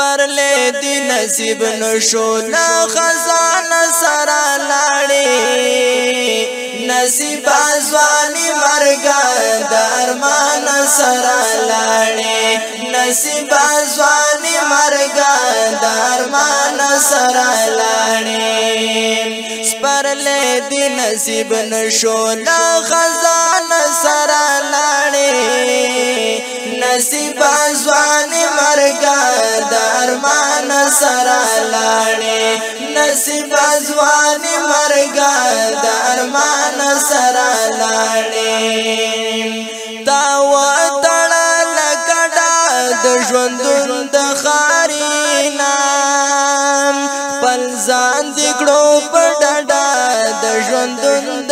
پر لیدی نصیب نشو نا خزان سرا لاړی نصیب ازوانی مرگا درمان سرا لاړی نصیب ازوانی مرگا درمان سرا لاړی سپر لیدی نصیب نشو نا خزان سرا لاړی نصیب ازوانی مرګا درمان سره لاړې نصیب ځوان مرګا درمان سره لاړې تا وتړ لکډا د ژوندون د خارینا پل ځان دکړو په ډډا د ژوندون د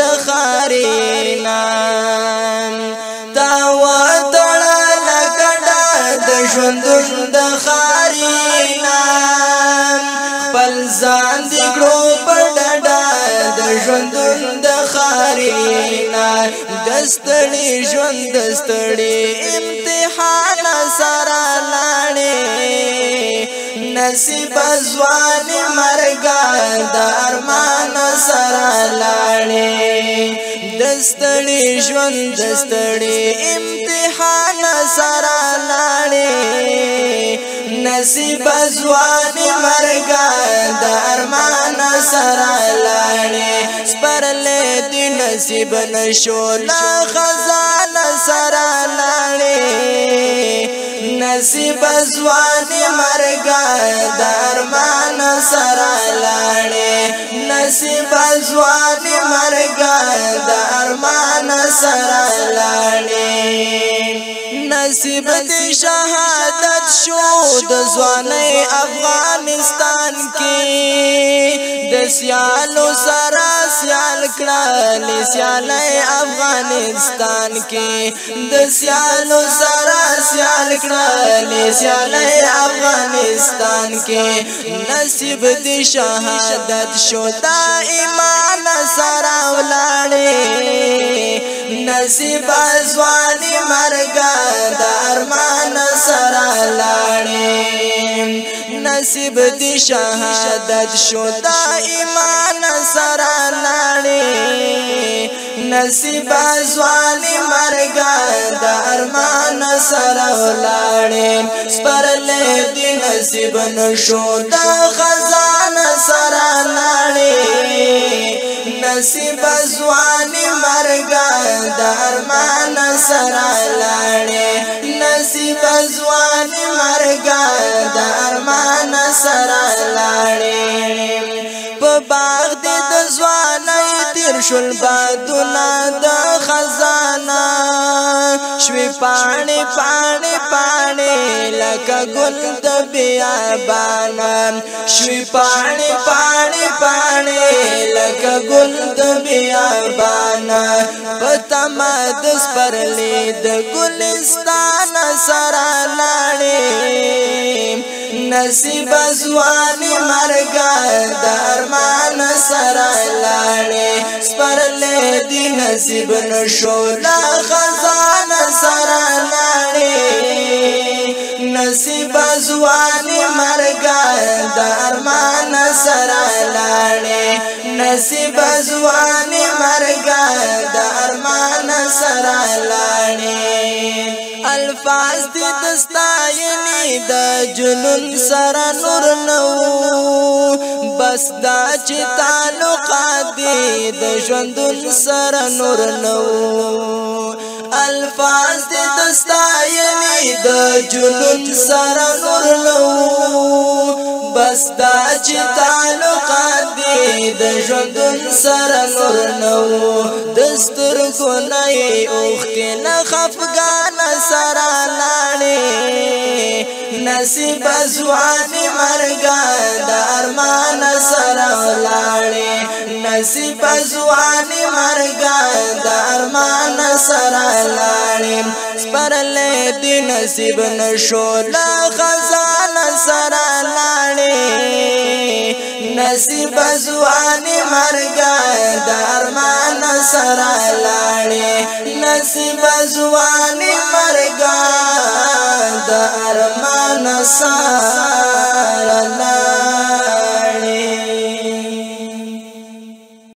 ژوندون د خارینا دستړي ژوند دستړي امتحان سره لاړې نصیب ځوان مرګا د ارمان سره لاړې دستړي ژوند دستړي امتحان سره لاړې نصیب ځوان مرګا د ارمان سره نصیب نشو لا خزانه سره لاړې نصیب ځواني مرګ درمان سره لاړې نصیب ځواني مرګ درمان سره لاړې نصیب دې شهادت شو د ځواني افغانستان کې د سیالو سره سیال کړل سیال افغانستان کې د سیالو سره سیال کړل سیال افغانستان کې نصیب دې شهادت شو دا ایمان سره ولاړې نصیب ازوا نصیب دی شهادت شو دا ایمان سره لاړې نصیب ځواني مرګ د ارمان سره لاړې سپرلې دی نصیب نشو دا خزانه سره لاړې نصیب زوانی مرگا درمان سرا لاړې نصیب زوانی مرگا درمان سرا لاړې په باغ دې د زوانې تیر شول بادونه د خزانه شوي پاڼې پاڼې پاڼې لکه ګل د بیابانه شوي پاڼې پاڼې پاڼې لکه پتا ما د سپرلې د ګلستان سره لاړې نصیب زوان مرګا د ارمان سره لاړې سپرلې دی نصیب نشو لا خزان سره لاړې نصیب زوان نصیب ازوان مرگا د ارمان سره لاړې الفاظ دې دستاینې د جنون سره نور نو بس دا چې تعلق دې د ژوندون سره نور نو الفاظ دې دستاینې د جنون سره نور نو بس دا چې تعلق د ژوندون سره نور نو دستر کو نه اوخته نه خفقان سره لاړې نصیب زوانی مرګا د ارمان سره لاړې نصیب زوانی مرګا د ارمان سره لاړې سپرلې دې نصیب نشو لا خزانه سره لاړې نصیب زوانی مرگا د ارمان سره لاړې نصیب زوانی مرګا د ارمان سره